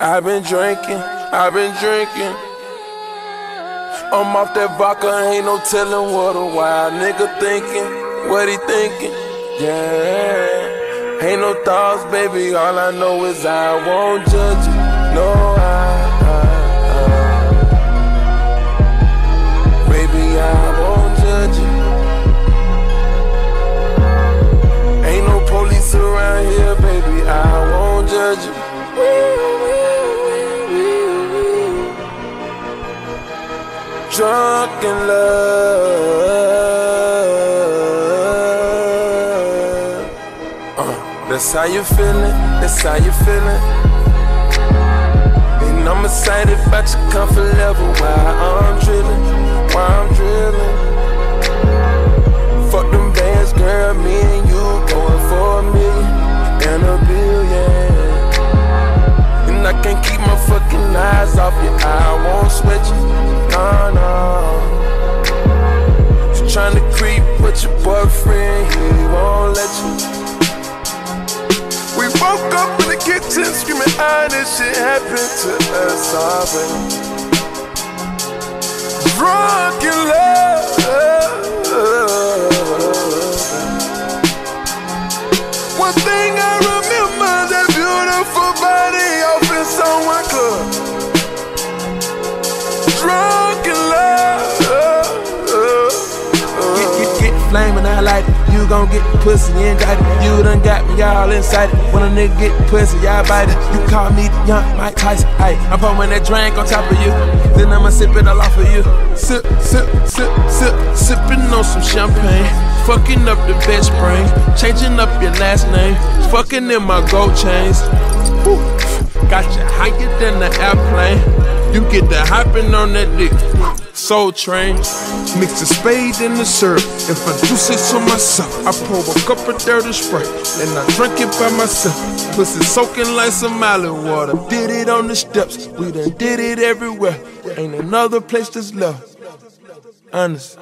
I've been drinking, I've been drinking. I'm off that vodka, ain't no telling what a wild nigga thinking. What he thinking? Yeah. Ain't no thoughts, baby. All I know is I won't judge you. No, I. Drunk in love. Uh, that's how you feeling. That's how you feeling. And I'm excited about your comfort level while screaming, ah, this shit happened to us already. Drunk love. One thing I remember that beautiful body off in someone club. Drunk get flaming, I like it. You gon' get pussy, it. You done got me all inside it. When a nigga get pussy, y'all bite it. You call me young Mike Tyson. Ayy, I'm pouring that drink on top of you. Then I'ma sip it all off of you. Sip, sip, sip, sip, sipping on some champagne. Fucking up the best brain. Changing up your last name. Fucking in my gold chains. Woo. Got you higher than the airplane. You get the hopping on that dick. Soul train, mix the spade in the syrup. If I juice it to myself, I pour a cup of dirty Sprite, and I drink it by myself. Pussy soaking like Somali water. Did it on the steps, we done did it everywhere. Ain't another place that's left. Honest.